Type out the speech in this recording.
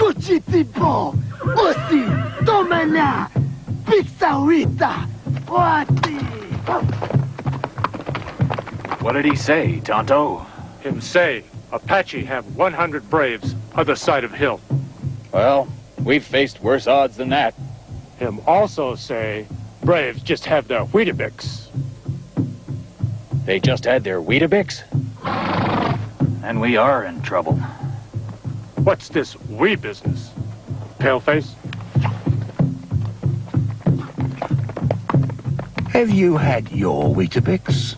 Cuchitipo, Osi, Tomana, Pixawita, Wati. What did he say, Tonto? Him say, Apache have 100 braves other side of hill. Well, we've faced worse odds than that. Him also say, braves just have their Weetabix. They just had their Weetabix? And we are in trouble. What's this we business? Paleface? Have you had your Weetabix?